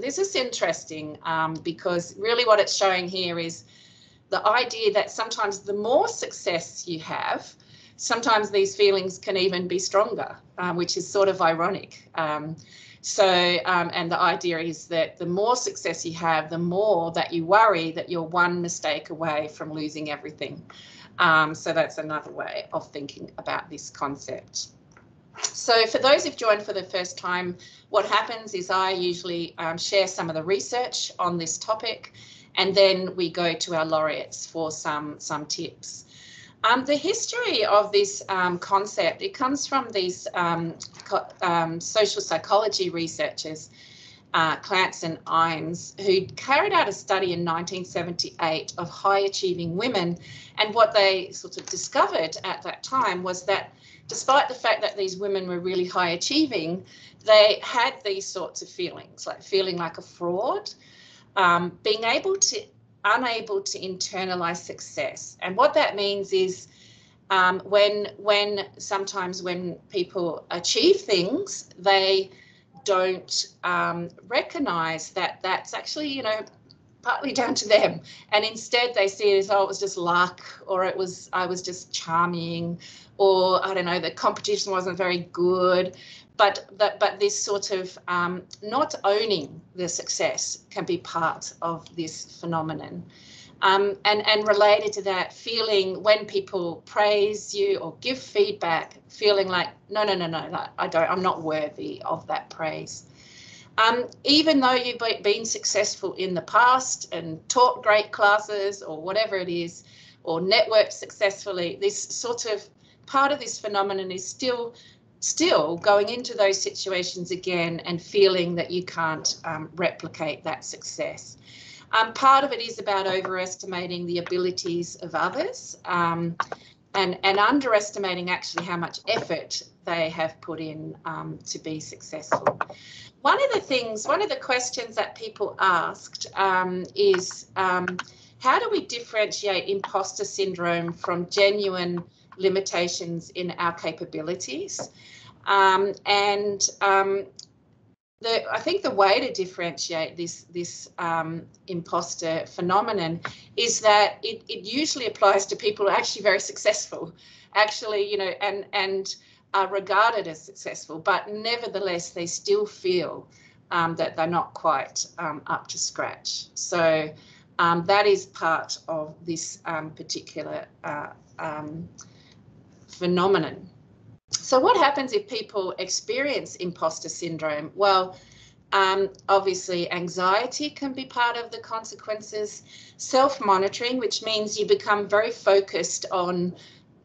this is interesting um, because really what it's showing here is the idea that sometimes the more success you have, sometimes these feelings can even be stronger, um, which is sort of ironic. Um, so, um, and the idea is that the more success you have, the more that you worry that you're one mistake away from losing everything. Um, so that's another way of thinking about this concept. So for those who've joined for the first time, what happens is I usually um, share some of the research on this topic, and then we go to our laureates for some, some tips. Um, the history of this um, concept, it comes from these um, um social psychology researchers, uh, Clance and Imes, who carried out a study in 1978 of high achieving women. And what they sort of discovered at that time was that despite the fact that these women were really high achieving, they had these sorts of feelings, like feeling like a fraud, um, being able to unable to internalize success. And what that means is um, when when sometimes when people achieve things, they don't um, recognize that that's actually you know partly down to them and instead they see it as oh it was just luck or it was i was just charming or i don't know the competition wasn't very good but that but this sort of um, not owning the success can be part of this phenomenon. Um, and and related to that, feeling when people praise you or give feedback, feeling like no no no no I don't I'm not worthy of that praise. Um, even though you've been successful in the past and taught great classes or whatever it is, or networked successfully, this sort of part of this phenomenon is still still going into those situations again and feeling that you can't um, replicate that success. Um, part of it is about overestimating the abilities of others um, and, and underestimating actually how much effort they have put in um, to be successful. One of the things, one of the questions that people asked um, is um, how do we differentiate imposter syndrome from genuine limitations in our capabilities. Um, and um, the, I think the way to differentiate this this um, imposter phenomenon is that it, it usually applies to people who are actually very successful, actually, you know, and and are regarded as successful, but nevertheless they still feel um, that they're not quite um, up to scratch. So um, that is part of this um, particular uh, um, phenomenon. So what happens if people experience imposter syndrome? Well, um, obviously, anxiety can be part of the consequences. Self-monitoring, which means you become very focused on,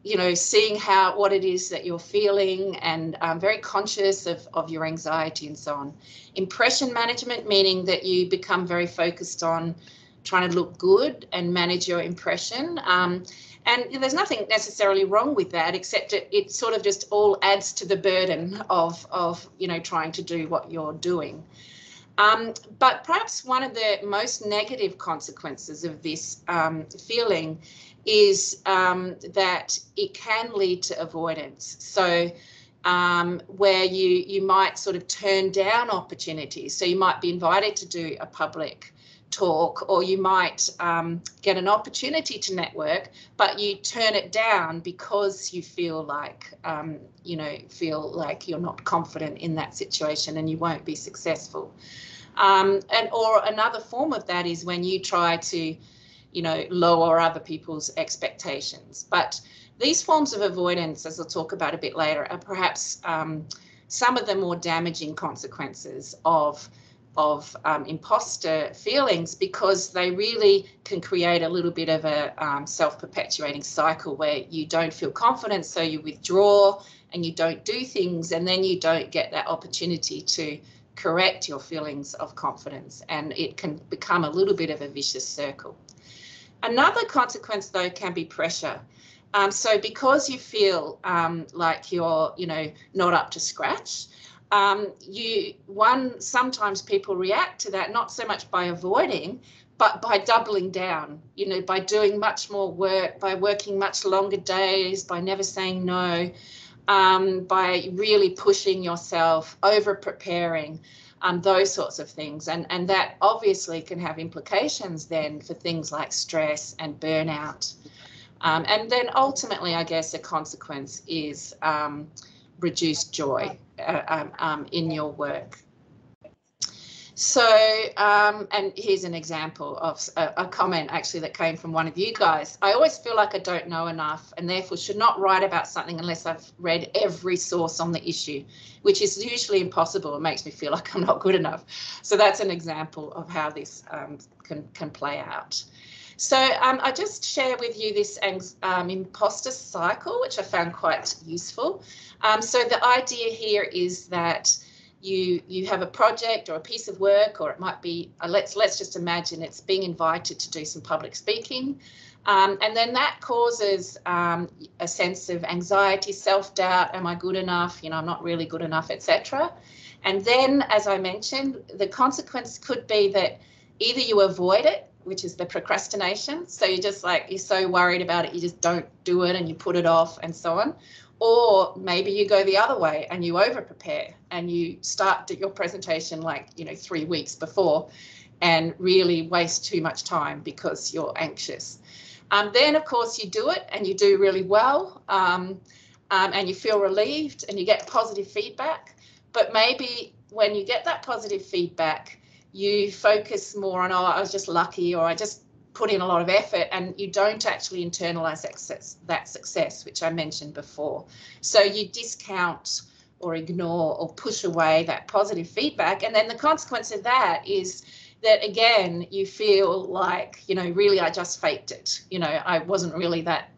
you know, seeing how what it is that you're feeling and um, very conscious of, of your anxiety and so on. Impression management, meaning that you become very focused on trying to look good and manage your impression. Um, and there's nothing necessarily wrong with that, except it, it sort of just all adds to the burden of, of you know, trying to do what you're doing. Um, but perhaps one of the most negative consequences of this um, feeling is um, that it can lead to avoidance. So um, where you you might sort of turn down opportunities. So you might be invited to do a public talk or you might um, get an opportunity to network but you turn it down because you feel like um, you know feel like you're not confident in that situation and you won't be successful. Um, and or another form of that is when you try to you know lower other people's expectations. But these forms of avoidance as i'll talk about a bit later are perhaps um, some of the more damaging consequences of of um, imposter feelings because they really can create a little bit of a um, self-perpetuating cycle where you don't feel confident so you withdraw and you don't do things and then you don't get that opportunity to correct your feelings of confidence and it can become a little bit of a vicious circle. Another consequence though can be pressure. Um, so because you feel um, like you're, you know, not up to scratch, um, you one sometimes people react to that not so much by avoiding but by doubling down you know by doing much more work by working much longer days by never saying no um, by really pushing yourself, over preparing, um, those sorts of things. And, and that obviously can have implications then for things like stress and burnout. Um, and then ultimately, I guess the consequence is um, reduced joy uh, um, um, in your work. So, um, and here's an example of a, a, comment actually that came from one of you guys. I always feel like I don't know enough and therefore should not write about something unless I've read every source on the issue, which is usually impossible. It makes me feel like I'm not good enough. So that's an example of how this um, can, can play out. So um, I just share with you this um, imposter cycle, which I found quite useful. Um, so the idea here is that you you have a project or a piece of work, or it might be uh, let's let's just imagine it's being invited to do some public speaking, um, and then that causes um, a sense of anxiety, self-doubt. Am I good enough? You know, I'm not really good enough, etc. And then, as I mentioned, the consequence could be that either you avoid it, which is the procrastination. So you're just like you're so worried about it, you just don't do it, and you put it off, and so on. Or maybe you go the other way and you over prepare and you start your presentation like, you know, three weeks before and really waste too much time because you're anxious. Um, then, of course, you do it and you do really well um, um, and you feel relieved and you get positive feedback. But maybe when you get that positive feedback, you focus more on, oh, I was just lucky or I just put in a lot of effort and you don't actually internalize success, that success, which I mentioned before. So you discount or ignore or push away that positive feedback. And then the consequence of that is that again, you feel like, you know, really I just faked it. You know, I wasn't really that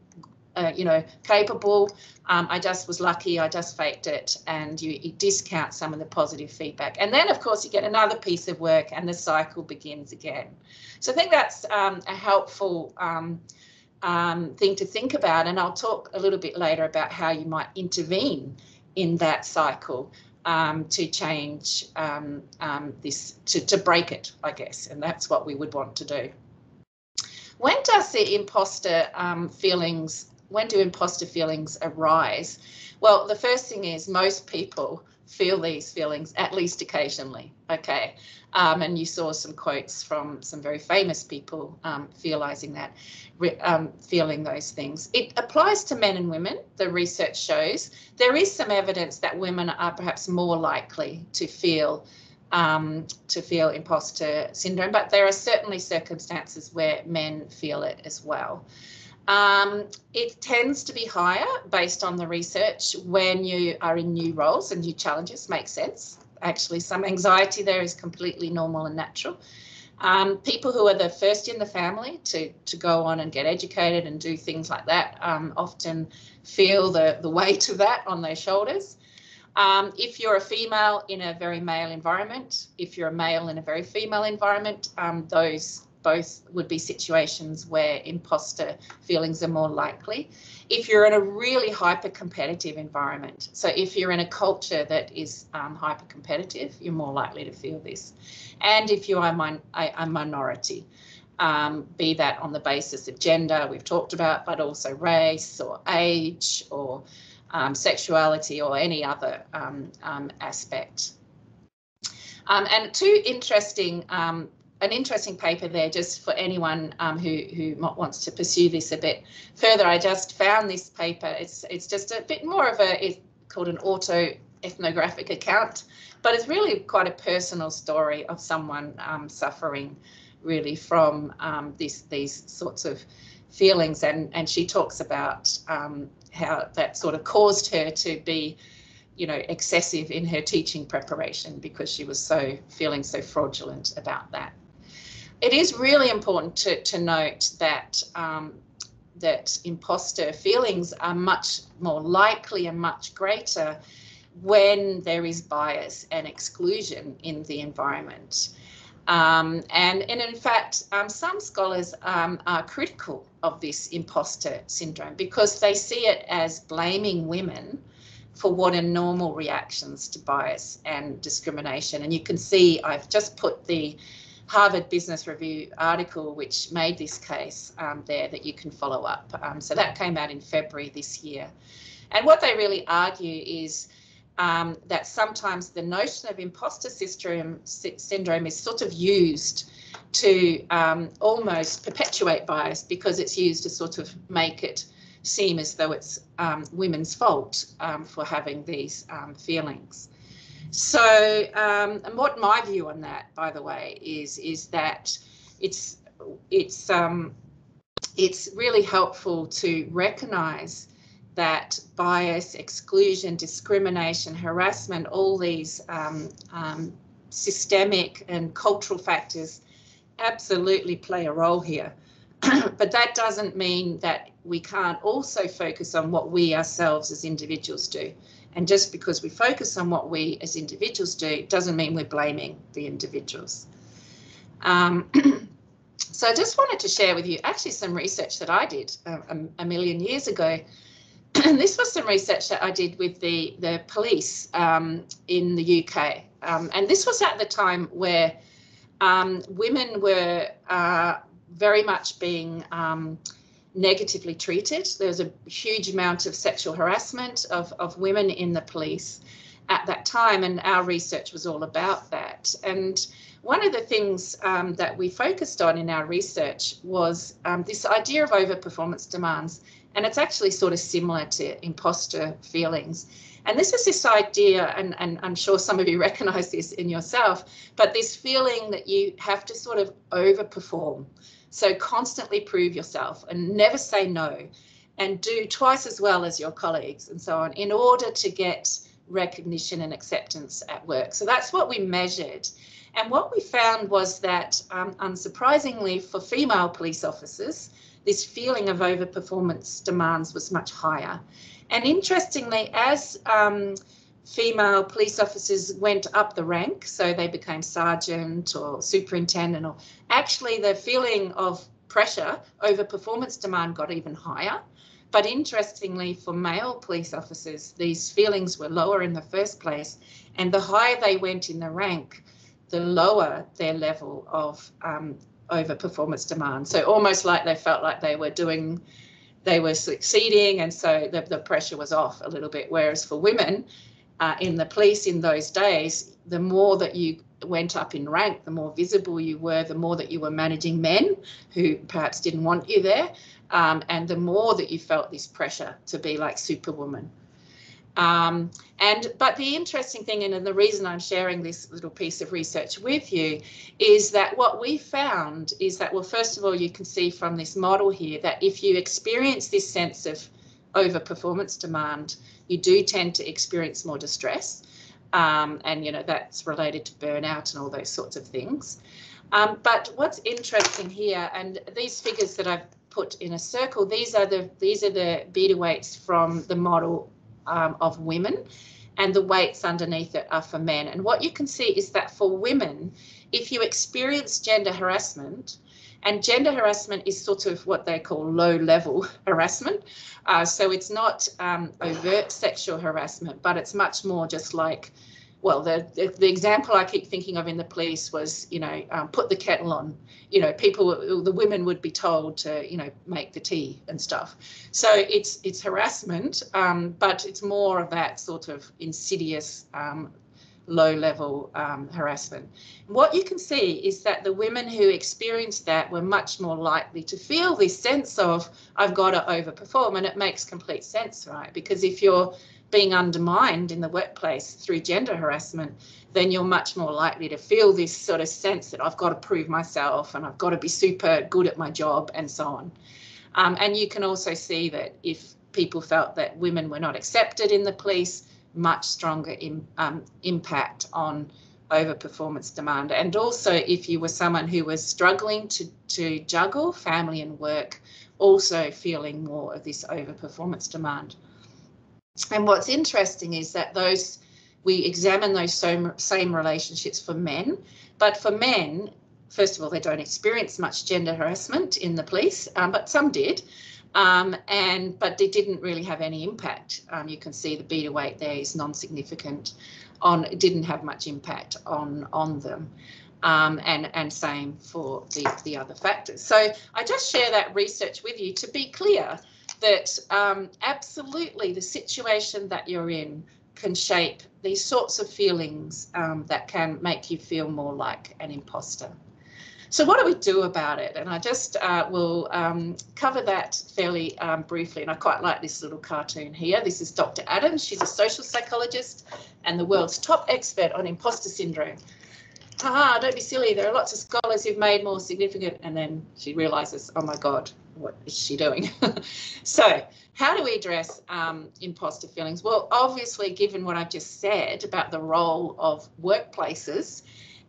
uh, you know, capable. Um, I just was lucky. I just faked it, and you, you, discount some of the positive feedback. And then, of course, you get another piece of work, and the cycle begins again. So I think that's um, a helpful um, um thing to think about. And I'll talk a little bit later about how you might intervene in that cycle um, to change um, this, to, to break it, I guess. And that's what we would want to do. When does the imposter feelings when do imposter feelings arise? Well, the first thing is most people feel these feelings at least occasionally. Okay. Um, and you saw some quotes from some very famous people um, realizing that, um, feeling those things. It applies to men and women. The research shows there is some evidence that women are perhaps more likely to feel um, to feel imposter syndrome, but there are certainly circumstances where men feel it as well. Um, it tends to be higher based on the research when you are in new roles and new challenges, makes sense. Actually, some anxiety there is completely normal and natural. Um, people who are the first in the family to, to go on and get educated and do things like that um, often feel the, the weight of that on their shoulders. Um, if you're a female in a very male environment, if you're a male in a very female environment, um, those both would be situations where imposter feelings are more likely. If you're in a really hyper competitive environment, so if you're in a culture that is um, hyper competitive, you're more likely to feel this. And if you are min a, a, minority, um, be that on the basis of gender, we've talked about, but also race or age or um, sexuality or any other um, um, aspect. Um, and two interesting um, an interesting paper there just for anyone um, who, who wants to pursue this a bit further. I just found this paper. It's, it's just a bit more of a, it's called an auto ethnographic account, but it's really quite a personal story of someone um, suffering really from um, this, these sorts of feelings. And, and she talks about um, how that sort of caused her to be you know, excessive in her teaching preparation because she was so feeling so fraudulent about that it is really important to, to note that um, that imposter feelings are much more likely and much greater when there is bias and exclusion in the environment. Um, and, and in fact, um, some scholars um, are critical of this imposter syndrome because they see it as blaming women for what are normal reactions to bias and discrimination. And you can see I've just put the Harvard Business Review article which made this case um, there that you can follow up. Um, so that came out in February this year. And what they really argue is um, that sometimes the notion of imposter syndrome, syndrome is sort of used to um, almost perpetuate bias because it's used to sort of make it seem as though it's um, women's fault um, for having these feelings. So, um, and what my view on that, by the way, is is that it's it's um, it's really helpful to recognise that bias, exclusion, discrimination, harassment, all these um, um, systemic and cultural factors absolutely play a role here. but that doesn't mean that we can't also focus on what we ourselves as individuals do. And just because we focus on what we as individuals do doesn't mean we're blaming the individuals. Um, so I just wanted to share with you actually some research that I did a, a million years ago and this was some research that I did with the, the police um, in the UK. Um, and this was at the time where um, women were uh, very much being um, negatively treated. There was a huge amount of sexual harassment of, of women in the police at that time, and our research was all about that. And one of the things um, that we focused on in our research was um, this idea of overperformance demands and it's actually sort of similar to imposter feelings. And this is this idea, and, and I'm sure some of you recognize this in yourself, but this feeling that you have to sort of overperform. So constantly prove yourself and never say no and do twice as well as your colleagues and so on in order to get recognition and acceptance at work. So that's what we measured. And what we found was that, um, unsurprisingly, for female police officers, this feeling of overperformance demands was much higher. And interestingly, as um, female police officers went up the rank, so they became sergeant or superintendent, or actually the feeling of pressure over performance demand got even higher. But interestingly, for male police officers, these feelings were lower in the first place, and the higher they went in the rank, the lower their level of um, over performance demand. So almost like they felt like they were doing, they were succeeding, and so the, the pressure was off a little bit. Whereas for women uh, in the police in those days, the more that you went up in rank, the more visible you were, the more that you were managing men who perhaps didn't want you there, um, and the more that you felt this pressure to be like superwoman. Um, and but the interesting thing, and the reason I'm sharing this little piece of research with you, is that what we found is that, well, first of all, you can see from this model here that if you experience this sense of overperformance demand, you do tend to experience more distress. Um, and, you know, that's related to burnout and all those sorts of things. Um, but what's interesting here, and these figures that I've put in a circle, these are the these are the beta weights from the model um, of women and the weights underneath it are for men. And what you can see is that for women, if you experience gender harassment, and gender harassment is sort of what they call low level harassment. Uh, so it's not um, overt sexual harassment, but it's much more just like well, the, the, the example I keep thinking of in the police was, you know, um, put the kettle on. You know, people, the women would be told to, you know, make the tea and stuff. So it's it's harassment, um, but it's more of that sort of insidious, um, low-level um, harassment. What you can see is that the women who experienced that were much more likely to feel this sense of I've got to overperform, and it makes complete sense, right? Because if you're being undermined in the workplace through gender harassment, then you're much more likely to feel this sort of sense that I've got to prove myself and I've got to be super good at my job and so on. Um, and you can also see that if people felt that women were not accepted in the police, much stronger in, um, impact on overperformance demand. And also if you were someone who was struggling to, to juggle family and work, also feeling more of this overperformance demand. And what's interesting is that those we examine those same, same relationships for men, but for men, first of all, they don't experience much gender harassment in the police, um, but some did. Um, and but they didn't really have any impact. Um, you can see the beta weight there is non-significant on it didn't have much impact on on them. Um, and and same for the the other factors. So I just share that research with you to be clear that um, absolutely the situation that you're in can shape these sorts of feelings um, that can make you feel more like an imposter. So what do we do about it? And I just uh, will um, cover that fairly um, briefly. And I quite like this little cartoon here. This is Dr. Adams. She's a social psychologist and the world's top expert on imposter syndrome. Haha, don't be silly. There are lots of scholars who've made more significant. And then she realizes, oh my God, what is she doing? so how do we address um, imposter feelings? Well, obviously, given what I've just said about the role of workplaces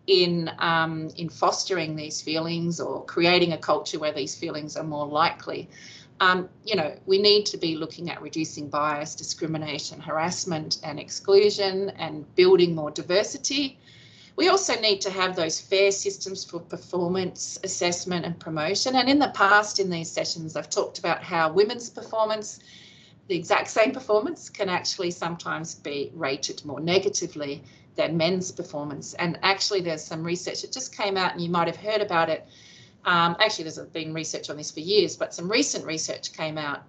in um, in fostering these feelings or creating a culture where these feelings are more likely. Um, you know, we need to be looking at reducing bias, discrimination, harassment, and exclusion, and building more diversity. We also need to have those fair systems for performance assessment and promotion. And in the past, in these sessions, I've talked about how women's performance, the exact same performance, can actually sometimes be rated more negatively than men's performance. And actually, there's some research that just came out, and you might have heard about it. Um, actually, there's been research on this for years, but some recent research came out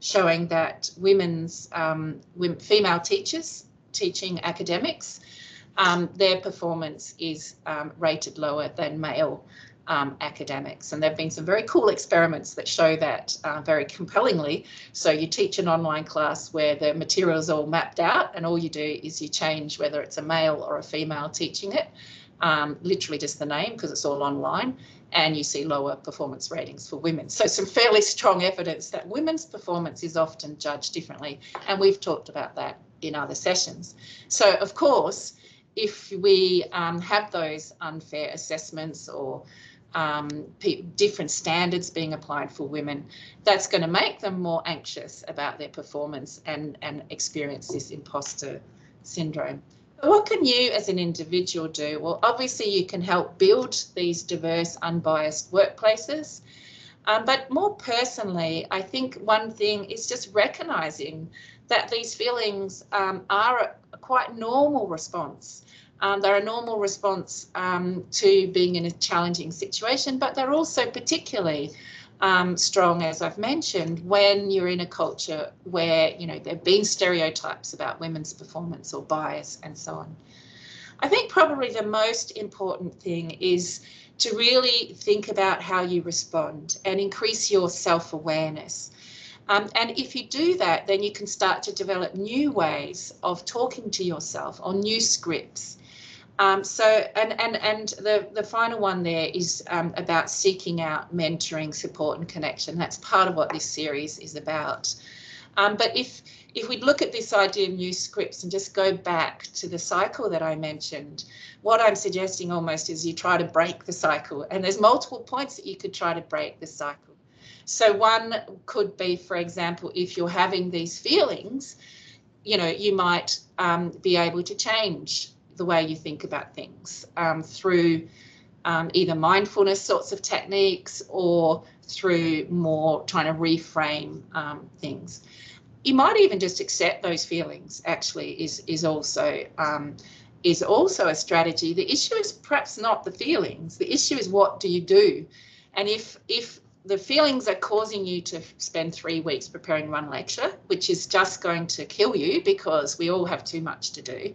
showing that women's um, women, female teachers teaching academics, um, their performance is um, rated lower than male um, academics. And there have been some very cool experiments that show that uh, very compellingly. So you teach an online class where the material is all mapped out and all you do is you change whether it's a male or a female teaching it, um, literally just the name because it's all online and you see lower performance ratings for women. So some fairly strong evidence that women's performance is often judged differently. And we've talked about that in other sessions. So of course, if we um, have those unfair assessments or um, different standards being applied for women, that's going to make them more anxious about their performance and, and experience this imposter syndrome. But what can you as an individual do? Well, obviously you can help build these diverse, unbiased workplaces. Um, but more personally, I think one thing is just recognizing that these feelings um, are a, a quite normal response um, they're a normal response um, to being in a challenging situation, but they're also particularly um, strong, as I've mentioned, when you're in a culture where, you know, there have been stereotypes about women's performance or bias and so on. I think probably the most important thing is to really think about how you respond and increase your self-awareness. Um, and if you do that, then you can start to develop new ways of talking to yourself or new scripts um, so, and and and the the final one there is um, about seeking out mentoring, support, and connection. That's part of what this series is about. Um, but if if we look at this idea of new scripts and just go back to the cycle that I mentioned, what I'm suggesting almost is you try to break the cycle, and there's multiple points that you could try to break the cycle. So one could be, for example, if you're having these feelings, you know, you might um, be able to change the way you think about things um, through um, either mindfulness sorts of techniques or through more trying to reframe um, things. You might even just accept those feelings. Actually, is is also um, is also a strategy. The issue is perhaps not the feelings. The issue is what do you do, and if if the feelings are causing you to spend three weeks preparing one lecture, which is just going to kill you because we all have too much to do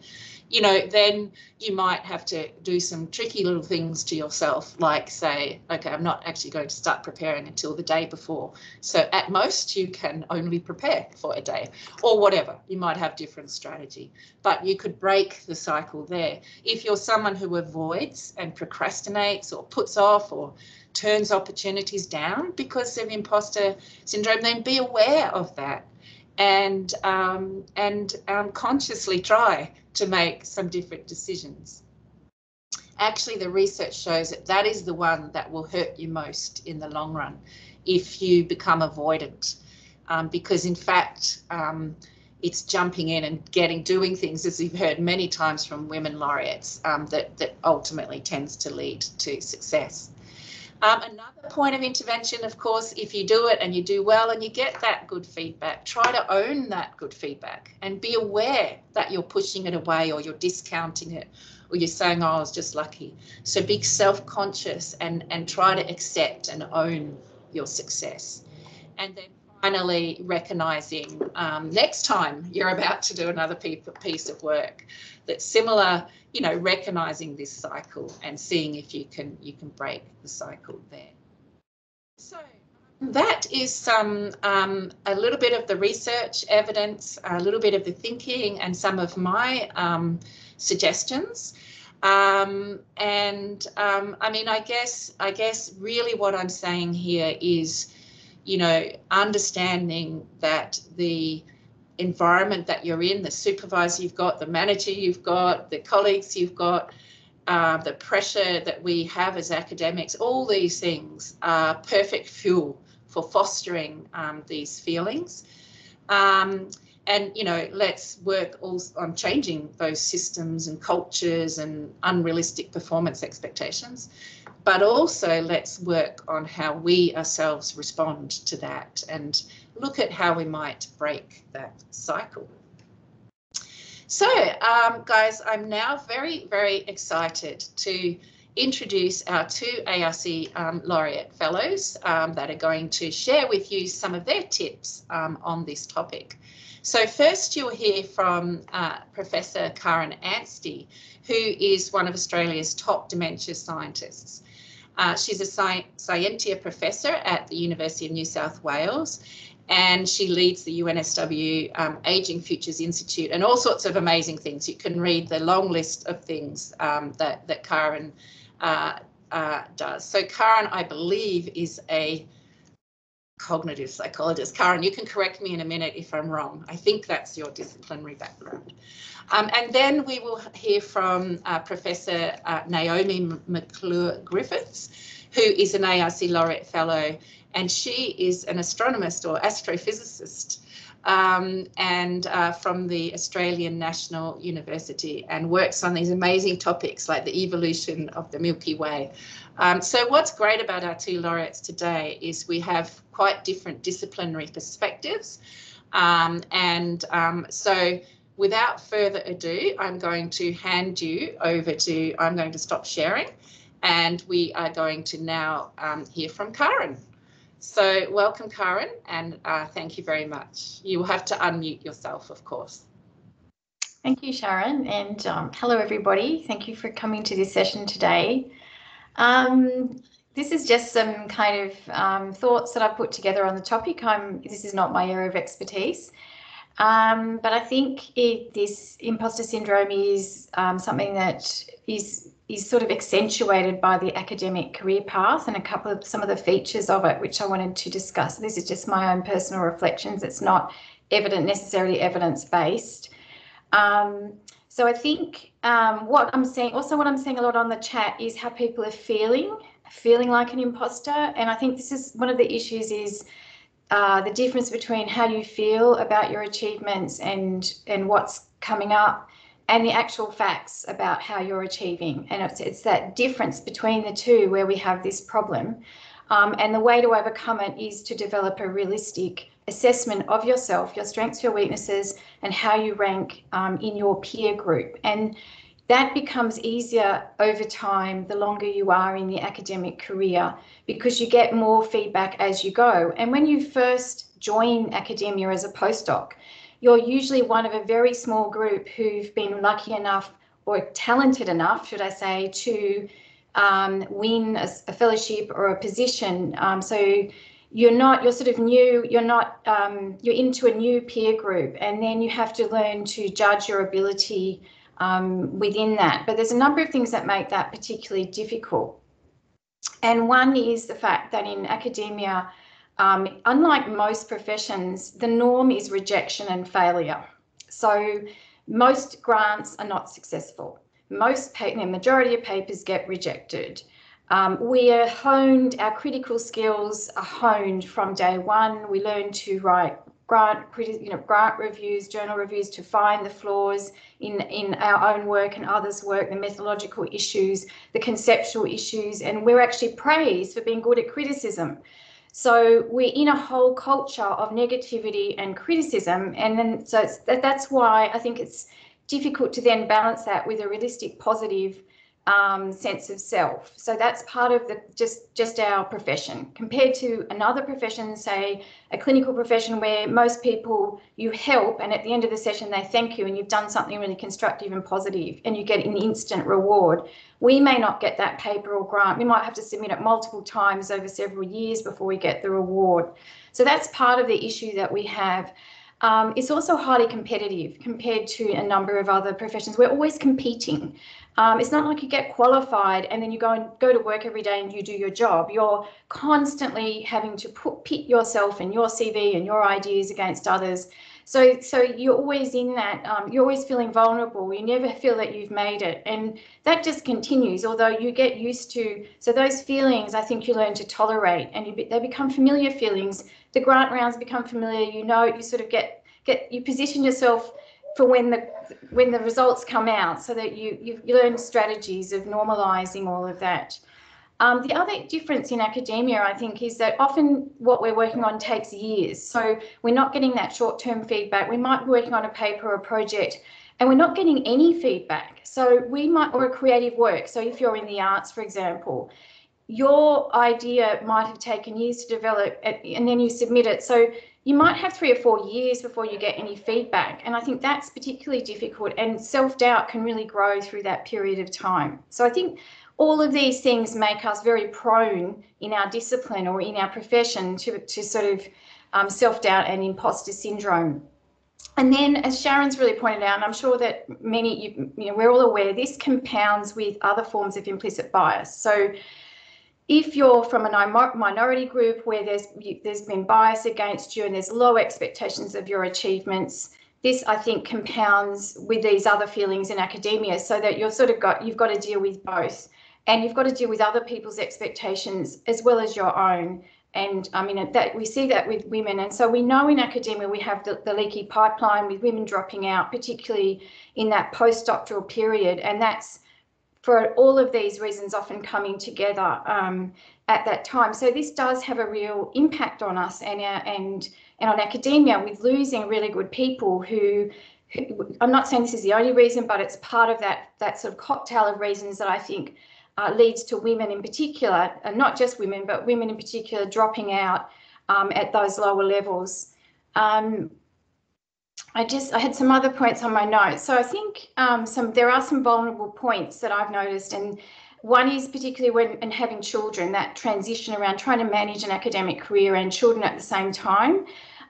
you know, then you might have to do some tricky little things to yourself, like say, okay, I'm not actually going to start preparing until the day before. So at most, you can only prepare for a day or whatever. You might have different strategy, but you could break the cycle there. If you're someone who avoids and procrastinates or puts off or turns opportunities down because of imposter syndrome, then be aware of that and um, and um, consciously try to make some different decisions. Actually, the research shows that that is the one that will hurt you most in the long run if you become avoidant, um, because in fact, um, it's jumping in and getting doing things, as you've heard many times from women laureates, um, that that ultimately tends to lead to success. Um, another point of intervention, of course, if you do it and you do well and you get that good feedback, try to own that good feedback and be aware that you're pushing it away or you're discounting it or you're saying, oh, I was just lucky. So be self-conscious and, and try to accept and own your success. And then finally recognizing um, next time you're about to do another piece of work that's similar, you know, recognizing this cycle and seeing if you can you can break the cycle there. So that is some um, a little bit of the research evidence, a little bit of the thinking, and some of my um, suggestions. Um, and um, I mean, I guess I guess really what I'm saying here is, you know, understanding that the environment that you're in, the supervisor you've got, the manager you've got, the colleagues you've got, uh, the pressure that we have as academics, all these things are perfect fuel for fostering um, these feelings. Um, and you know let's work on changing those systems and cultures and unrealistic performance expectations but also let's work on how we ourselves respond to that and look at how we might break that cycle so um, guys i'm now very very excited to introduce our two ARC um, laureate fellows um, that are going to share with you some of their tips um, on this topic. So first you'll hear from uh, Professor Kaarin Anstey, who is one of Australia's top dementia scientists. Uh, she's a sci Scientia professor at the University of New South Wales and she leads the UNSW um, Aging Futures Institute and all sorts of amazing things. You can read the long list of things um, that, that Kaarin uh, uh, does. So Kaarin, I believe, is a cognitive psychologist. Kaarin, you can correct me in a minute if I'm wrong. I think that's your disciplinary background. Um, and then we will hear from uh, Professor uh, Naomi McClure Griffiths, who is an ARC Laureate Fellow, and she is an astronomist or astrophysicist um, and uh, from the Australian National University and works on these amazing topics like the evolution of the Milky Way. Um, so what's great about our two laureates today is we have quite different disciplinary perspectives. Um, and um, so without further ado, I'm going to hand you over to, I'm going to stop sharing and we are going to now um, hear from Kaarin. So welcome, Kaarin, and uh, thank you very much. You will have to unmute yourself, of course. Thank you, Sharon, and um, hello, everybody. Thank you for coming to this session today. Um, this is just some kind of um, thoughts that I put together on the topic. I'm, this is not my area of expertise, um, but I think it, this imposter syndrome is um, something that is is sort of accentuated by the academic career path and a couple of some of the features of it, which I wanted to discuss. This is just my own personal reflections. It's not evident necessarily evidence based. Um, so I think um, what I'm seeing, also what I'm seeing a lot on the chat is how people are feeling, feeling like an imposter. And I think this is one of the issues is uh, the difference between how you feel about your achievements and and what's coming up and the actual facts about how you're achieving. And it's, it's that difference between the two where we have this problem. Um, and the way to overcome it is to develop a realistic assessment of yourself, your strengths, your weaknesses, and how you rank um, in your peer group. And that becomes easier over time the longer you are in the academic career because you get more feedback as you go. And when you first join academia as a postdoc, you're usually one of a very small group who've been lucky enough or talented enough, should I say, to um, win a, a, fellowship or a position. Um, so you're not, you're sort of new, you're not, um, you're into a new peer group, and then you have to learn to judge your ability um, within that. But there's a number of things that make that particularly difficult. And one is the fact that in academia, um, unlike most professions, the norm is rejection and failure. So most grants are not successful. Most, the majority of papers get rejected. Um, we are honed, our critical skills are honed from day one. We learn to write grant, you know, grant reviews, journal reviews to find the flaws in, in our own work and others' work, the methodological issues, the conceptual issues, and we're actually praised for being good at criticism. So we're in a whole culture of negativity and criticism, and then so that, that's why I think it's difficult to then balance that with a realistic, positive um, sense of self. So that's part of the just just our profession compared to another profession, say a clinical profession where most people you help and at the end of the session they thank you and you've done something really constructive and positive and you get an instant reward. We may not get that paper or grant. We might have to submit it multiple times over several years before we get the reward. So that's part of the issue that we have. Um, it's also highly competitive compared to a number of other professions. We're always competing. Um, it's not like you get qualified and then you go and go to work every day and you do your job. You're constantly having to put pit yourself and your CV and your ideas against others. So, so you're always in that. Um, you're always feeling vulnerable. You never feel that you've made it, and that just continues. Although you get used to, so those feelings, I think you learn to tolerate, and you, they become familiar feelings the grant rounds become familiar. You know, you sort of get get you position yourself for when the when the results come out, so that you you, learn strategies of normalising all of that. Um, the other difference in academia, I think, is that often what we're working on takes years. So we're not getting that short-term feedback. We might be working on a paper or a project and we're not getting any feedback. So we might, or a creative work. So if you're in the arts, for example, your idea might have taken years to develop and then you submit it. So you might have three or four years before you get any feedback. And I think that's particularly difficult and self-doubt can really grow through that period of time. So I think all of these things make us very prone in our discipline or in our profession to, to sort of um, self-doubt and imposter syndrome. And then, as Sharon's really pointed out, and I'm sure that many, you, you know, we're all aware, this compounds with other forms of implicit bias. So if you're from a minority group where there's there's been bias against you and there's low expectations of your achievements, this I think compounds with these other feelings in academia, so that you've sort of got you've got to deal with both, and you've got to deal with other people's expectations as well as your own. And I mean that we see that with women, and so we know in academia we have the, the leaky pipeline with women dropping out, particularly in that postdoctoral period, and that's for all of these reasons often coming together um, at that time. So this does have a real impact on us and our, and and on academia with losing really good people who, who, I'm not saying this is the only reason, but it's part of that that sort of cocktail of reasons that I think uh, leads to women in particular, and not just women, but women in particular dropping out um, at those lower levels. Um, I just I had some other points on my notes. So I think um, some there are some vulnerable points that I've noticed, and one is particularly when and having children that transition around trying to manage an academic career and children at the same time.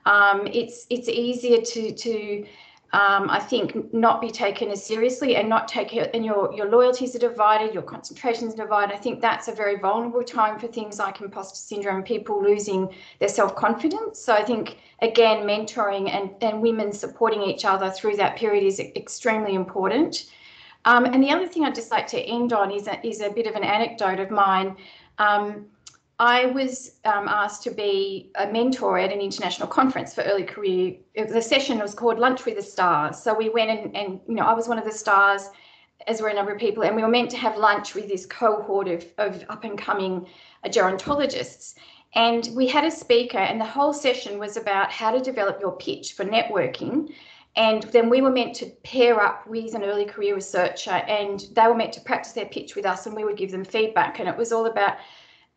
Um, it's it's easier to to um, I think not be taken as seriously and not take it and your your loyalties are divided, your concentrations are divided. I think that's a very vulnerable time for things like imposter syndrome, people losing their self-confidence. So I think again, mentoring and, and women supporting each other through that period is extremely important. Um, and the other thing I'd just like to end on is a, is a bit of an anecdote of mine. Um, I was um, asked to be a mentor at an international conference for early career. The session was called Lunch with the Stars. So we went and, and you know, I was one of the stars, as were a number of people, and we were meant to have lunch with this cohort of, of up and coming uh, gerontologists. And we had a speaker, and the whole session was about how to develop your pitch for networking. And then we were meant to pair up with an early career researcher, and they were meant to practice their pitch with us, and we would give them feedback. And it was all about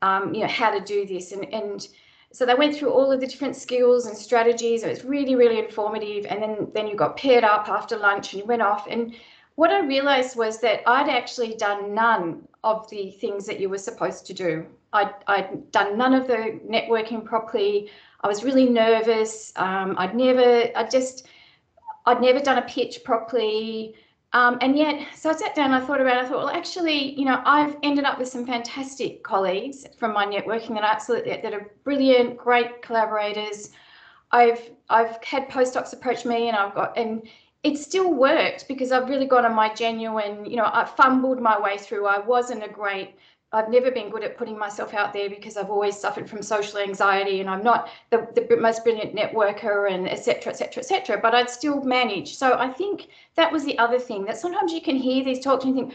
um, you know, how to do this. And, and so they went through all of the different skills and strategies. It was really, really informative. And then, then you got paired up after lunch and you went off. And what I realized was that I'd actually done none of the things that you were supposed to do. I'd, I'd done none of the networking properly. I was really nervous. Um, I'd never, I just, I'd never done a pitch properly. Um, and yet, so I sat down I thought about it. I thought, well, actually, you know, I've ended up with some fantastic colleagues from my networking that are absolutely that are brilliant, great collaborators. I've I've had postdocs approach me, and I've got and it still worked because I've really got on my genuine, you know, I fumbled my way through. I wasn't a great I've never been good at putting myself out there because I've always suffered from social anxiety and I'm not the, the most brilliant networker and etc. etc. etc. But I'd still manage. So I think that was the other thing that sometimes you can hear these talks and you think,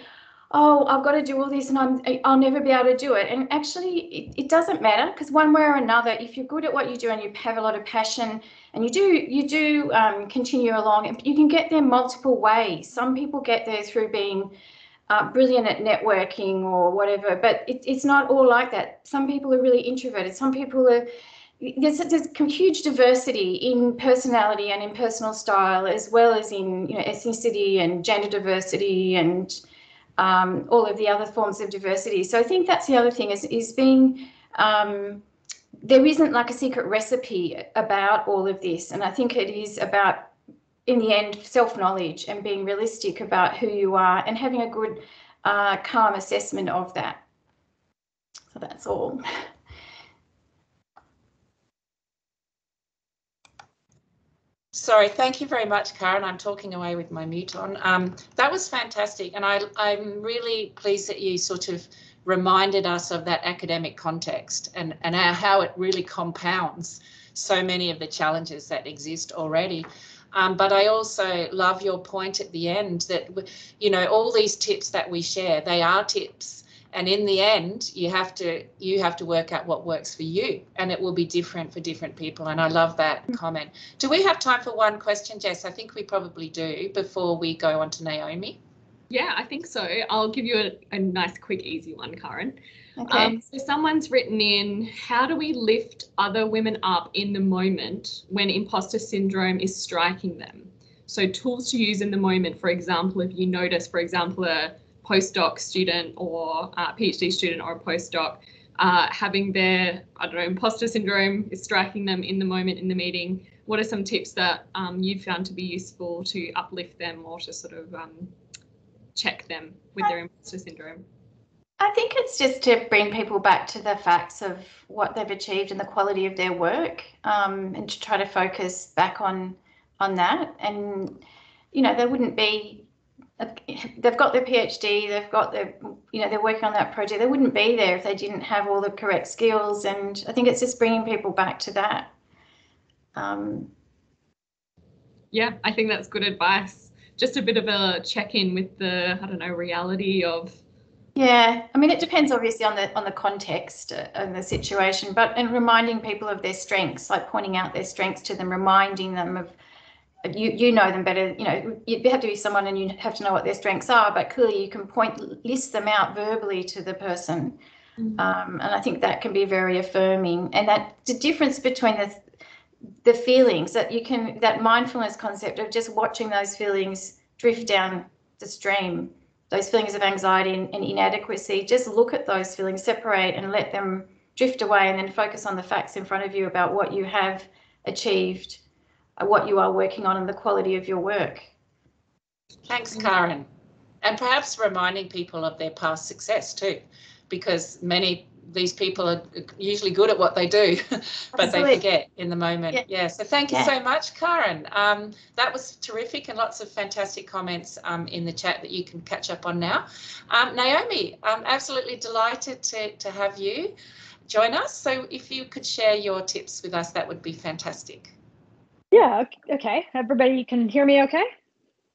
oh, I've got to do all this and I'm I'll never be able to do it. And actually, it, it doesn't matter because one way or another, if you're good at what you do and you have a lot of passion and you do you do um, continue along, you can get there multiple ways. Some people get there through being uh, brilliant at networking or whatever, but it, it's not all like that. Some people are really introverted. Some people are there's, there's huge diversity in personality and in personal style, as well as in you know, ethnicity and gender diversity and um, all of the other forms of diversity. So I think that's the other thing is is being um, there isn't like a secret recipe about all of this, and I think it is about in the end self knowledge and being realistic about who you are and having a good uh, calm assessment of that. So that's all. Sorry, thank you very much, Kaarin. I'm talking away with my mute on. Um, that was fantastic, and I, I'm really pleased that you sort of reminded us of that academic context and, and how it really compounds so many of the challenges that exist already. Um, but I also love your point at the end that, you know, all these tips that we share, they are tips. And in the end you have to you have to work out what works for you. And it will be different for different people. And i love that mm. comment. Do we have time for one question jess? I think we probably do before we go on to naomi. Yeah i think so. I'll give you a, a nice quick easy one Kaarin okay. Um, so someone's written in how do we lift other women up in the moment when imposter syndrome is striking them so tools to use in the moment for example if you notice for example a postdoc student or uh, PhD student or a postdoc uh, having their, I don't know, imposter syndrome is striking them in the moment in the meeting. What are some tips that um, you found to be useful to uplift them or to sort of um, check them with their imposter syndrome? I think it's just to bring people back to the facts of what they've achieved and the quality of their work, um, and to try to focus back on on that. And you know, there wouldn't be they've got their PhD, they've got their, you know, they're working on that project. They wouldn't be there if they didn't have all the correct skills. And I think it's just bringing people back to that. Um, yeah, I think that's good advice. Just a bit of a check in with the, I don't know, reality of. Yeah, I mean, it depends obviously on the on the context and the situation, but and reminding people of their strengths, like pointing out their strengths to them, reminding them of you you know them better you know you have to be someone and you have to know what their strengths are but clearly you can point list them out verbally to the person mm-hmm. um, and i think that can be very affirming and that the difference between the the feelings that you can that mindfulness concept of just watching those feelings drift down the stream those feelings of anxiety and, and inadequacy just look at those feelings separate and let them drift away and then focus on the facts in front of you about what you have achieved uh, what you are working on and the quality of your work. Thanks, Kaarin. And perhaps reminding people of their past success too, because many these people are usually good at what they do, but Absolutely. they forget in the moment. Yeah. yeah. So thank you yeah. so much, Kaarin. Um, that was terrific and lots of fantastic comments um, in the chat that you can catch up on now. Um, Naomi, I'm absolutely delighted to, to have you join us. So if you could share your tips with us, that would be fantastic. Yeah. Okay. Everybody can hear me okay?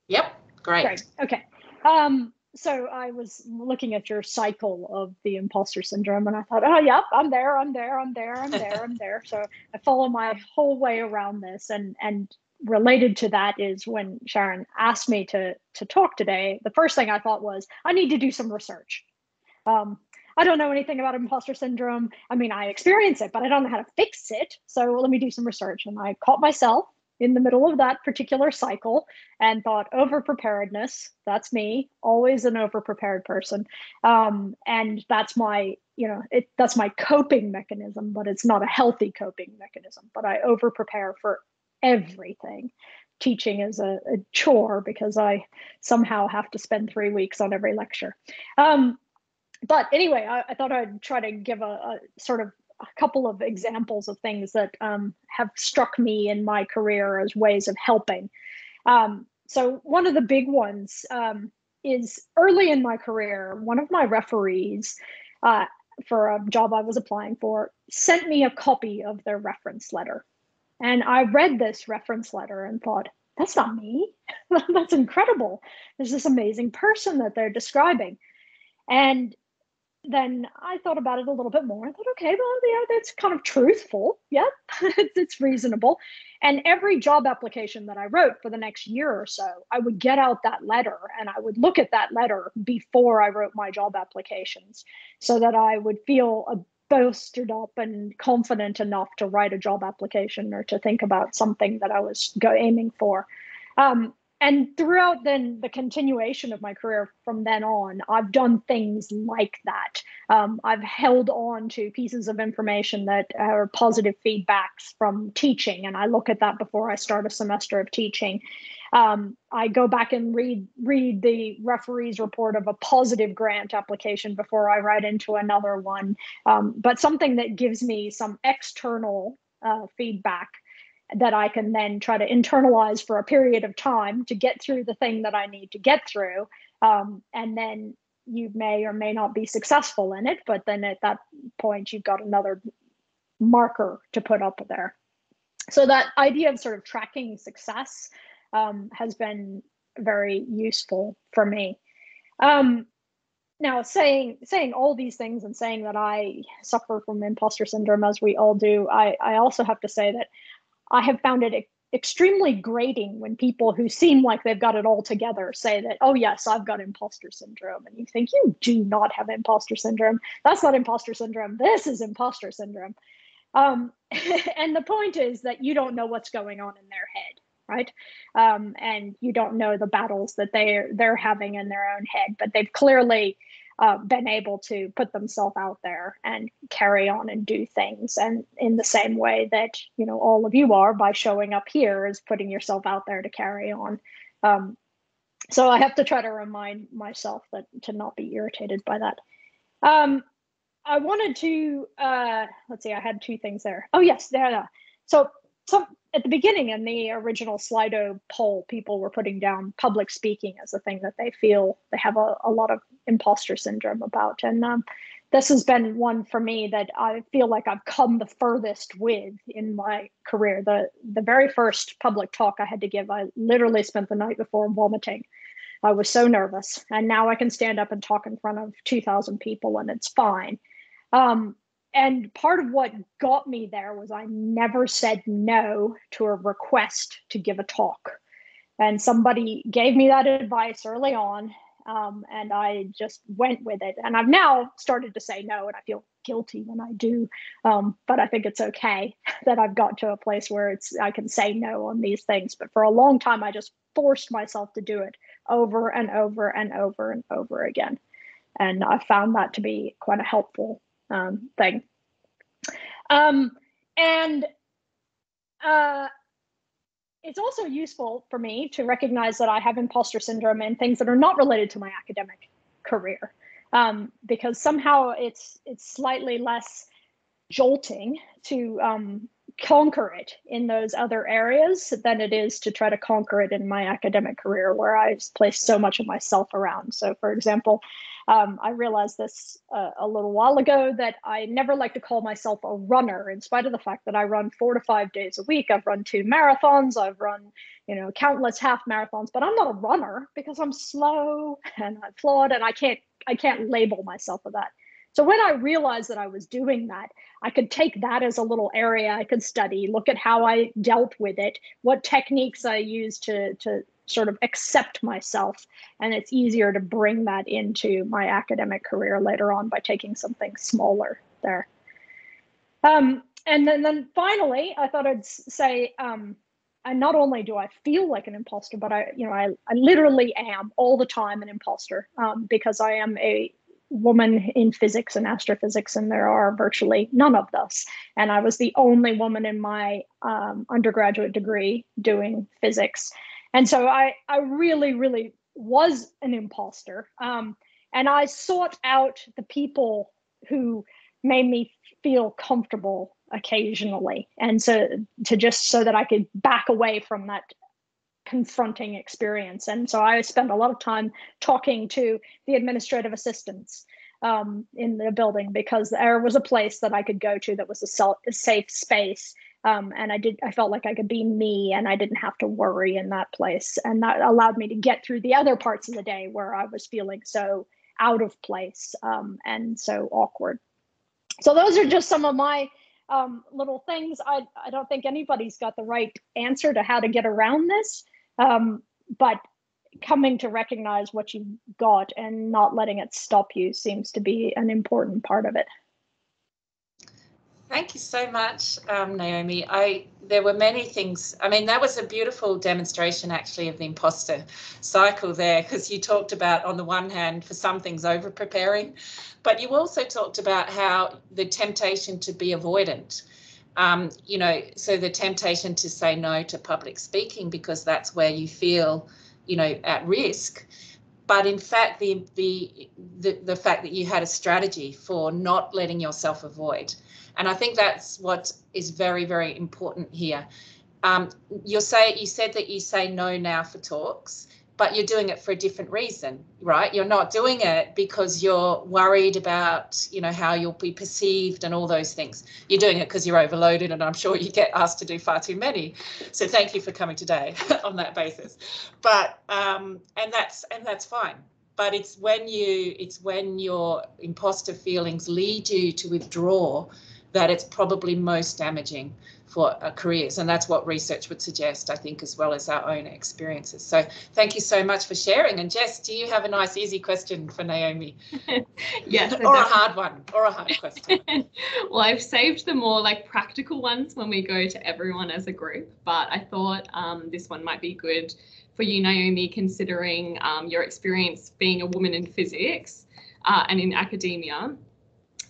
Yep. Great. Great. Okay. Um, so I was looking at your cycle of the imposter syndrome and I thought, oh, yep, I'm there, I'm there, I'm there, I'm there, I'm there. So I follow my whole way around this. And, and related to that is when Sharon asked me to, to talk today, the first thing I thought was, I need to do some research. Um, I don't know anything about imposter syndrome. I mean, I experience it, but I don't know how to fix it. So let me do some research. And I caught myself in the middle of that particular cycle and thought over preparedness that's me always an over prepared person. Um, and that's my you know it that's my coping mechanism but it's not a healthy coping mechanism. But i over prepare for everything. Teaching is a, a, chore because i somehow have to spend three weeks on every lecture. Um, but anyway, I, I, thought I'd try to give a, a, sort of a couple of examples of things that um, have struck me in my career as ways of helping. Um, so one of the big ones um, is early in my career, one of my referees uh, for a job I was applying for sent me a copy of their reference letter. And I read this reference letter and thought, that's not me. that's incredible. There's this amazing person that they're describing. And then I thought about it a little bit more. I thought, okay, well, yeah, that's kind of truthful. Yeah, it's, reasonable. And every job application that I wrote for the next year or so, I would get out that letter and I would look at that letter before I wrote my job applications so that I would feel bolstered up and confident enough to write a job application or to think about something that I was go aiming for. Um, and throughout then the continuation of my career from then on i've done things like that. Um, i've held on to pieces of information that are positive feedbacks from teaching and i look at that before i start a semester of teaching. Um, i go back and read read the referee's report of a positive grant application before i write into another one. Um, but something that gives me some external uh, feedback that I can then try to internalize for a period of time to get through the thing that I need to get through. Um, and then you may or may not be successful in it, but then at that point, you've got another marker to put up there. So that idea of sort of tracking success um, has been very useful for me. Um, now, saying saying all these things and saying that I suffer from imposter syndrome, as we all do, I, I also have to say that I have found it extremely grating when people who seem like they've got it all together say that, oh, yes, I've got imposter syndrome. And you think, you do not have imposter syndrome. That's not imposter syndrome. This is imposter syndrome. Um, and the point is that you don't know what's going on in their head right um, and you don't know the battles that they're they're having in their own head but they've clearly uh, been able to put themselves out there and carry on and do things. And in the same way that you know all of you are by showing up here is putting yourself out there to carry on. Um, so i have to try to remind myself that to not be irritated by that. Um, i wanted to uh, let's see i had two things there. Oh yes there so some at the beginning in the original Slido poll, people were putting down public speaking as a thing that they feel they have a, a lot of imposter syndrome about. And um, this has been one for me that I feel like I've come the furthest with in my career. The the very first public talk I had to give, I literally spent the night before vomiting. I was so nervous, and now I can stand up and talk in front of two thousand people, and it's fine. Um, and part of what got me there was I never said no to a request to give a talk. And somebody gave me that advice early on, um, and I just went with it. And I've now started to say no, and I feel guilty when I do. Um, but I think it's okay that I've got to a place where it's I can say no on these things. But for a long time, I just forced myself to do it over and over and over and over again. And I found that to be quite a helpful um, thing. Um, and uh, it's also useful for me to recognize that I have imposter syndrome and things that are not related to my academic career, um, because somehow it's it's slightly less jolting to um, conquer it in those other areas than it is to try to conquer it in my academic career, where I've placed so much of myself around. So, for example, um, I realized this uh, a little while ago that I never like to call myself a runner, in spite of the fact that I run four to five days a week. I've run two marathons, I've run, you know, countless half marathons, but I'm not a runner because I'm slow and I'm flawed, and I can't I can't label myself with that. So when I realized that I was doing that, I could take that as a little area I could study, look at how I dealt with it, what techniques I used to to sort of accept myself. And it's easier to bring that into my academic career later on by taking something smaller there. Um, and then, then finally, I thought I'd say, um, and not only do I feel like an imposter, but I, you know, I, I literally am all the time an imposter um, because I am a woman in physics and astrophysics, and there are virtually none of us. And I was the only woman in my um, undergraduate degree doing physics. And so I, I really, really was an imposter. Um, and I sought out the people who made me feel comfortable occasionally. And so to just so that I could back away from that confronting experience. And so I spent a lot of time talking to the administrative assistants um, in the building because there was a place that I could go to that was a, a safe space um, and I did I felt like I could be me and I didn't have to worry in that place and that allowed me to get through the other parts of the day where I was feeling so out of place um, and so awkward. So those are just some of my um, little things. I, I don't think anybody's got the right answer to how to get around this, um, but coming to recognize what you've got and not letting it stop you seems to be an important part of it. Thank you so much, um, Naomi. I there were many things. I mean, that was a beautiful demonstration, actually, of the imposter cycle there, because you talked about, on the one hand, for some things over preparing, but you also talked about how the temptation to be avoidant. Um, you know, so the temptation to say no to public speaking because that's where you feel, you know, at risk but in fact the, the the the fact that you had a strategy for not letting yourself avoid and I think that's what is very, very important here. Um, you'll say you said that you say no now for talks, but you're doing it for a different reason, right? You're not doing it because you're worried about, you know, how you'll be perceived and all those things. You're doing it because you're overloaded, and I'm sure you get asked to do far too many. So thank you for coming today on that basis. But um, and that's and that's fine but it's when you it's when your imposter feelings lead you to withdraw that it's probably most damaging for uh, careers. And that's what research would suggest, I think, as well as our own experiences. So thank you so much for sharing. And Jess, do you have a nice, easy question for Naomi? yes. or a hard one, or a hard question. well, I've saved the more like practical ones when we go to everyone as a group, but I thought um, this one might be good for you, Naomi, considering um, your experience being a woman in physics uh, and in academia.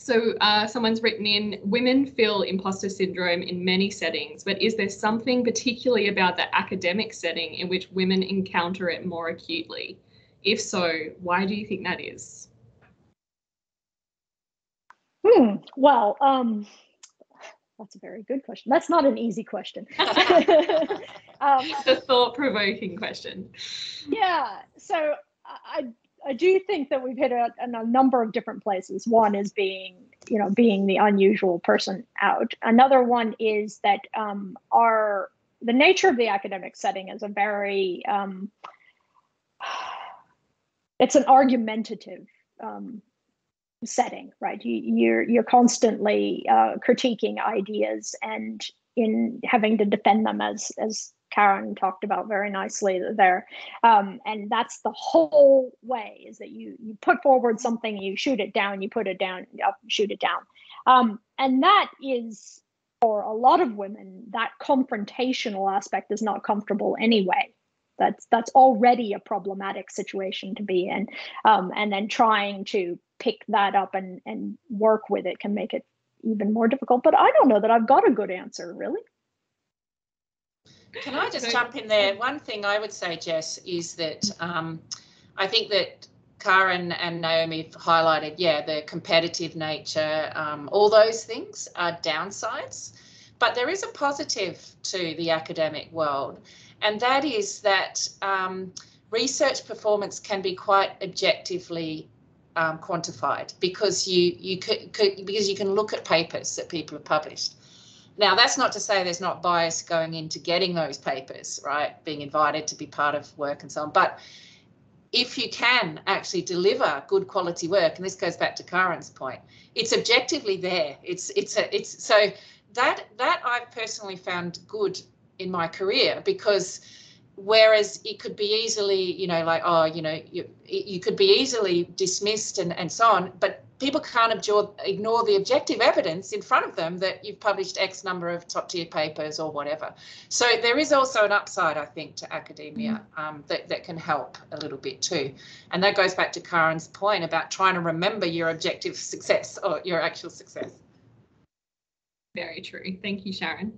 So uh, someone's written in, women feel imposter syndrome in many settings, but is there something particularly about the academic setting in which women encounter it more acutely? If so, why do you think that is? Hmm. Well, um, that's a very good question. That's not an easy question. um, the thought-provoking question. Yeah. So I I do think that we've hit a, a, number of different places. One is being, you know, being the unusual person out. Another one is that um, our the nature of the academic setting is a very um, it's an argumentative um, setting, right? You, you're you're constantly uh, critiquing ideas and in having to defend them as as Kaarin talked about very nicely there. Um, and that's the whole way is that you you put forward something, you shoot it down, you put it down, up, shoot it down. Um, and that is for a lot of women, that confrontational aspect is not comfortable anyway. That's that's already a problematic situation to be in. Um, and then trying to pick that up and, and work with it can make it even more difficult. But I don't know that I've got a good answer, really. Can I just jump in there? One thing I would say, Jess, is that um, I think that Kaarin and Naomi have highlighted, yeah, the competitive nature, um, all those things are downsides. But there is a positive to the academic world, and that is that um, research performance can be quite objectively um, quantified because you you could, could, because you can look at papers that people have published now, that's not to say there's not bias going into getting those papers, right? Being invited to be part of work and so on. But if you can actually deliver good quality work, and this goes back to Kaarin's point, it's objectively there. It's it's a it's so that that I've personally found good in my career because whereas it could be easily you know like oh you know you you could be easily dismissed and and so on but people can't ignore the objective evidence in front of them that you've published X number of top tier papers or whatever. So there is also an upside, I think, to academia mm. um, that, that can help a little bit too. And that goes back to Kaarin's point about trying to remember your objective success or your actual success. Very true. Thank you, Sharon.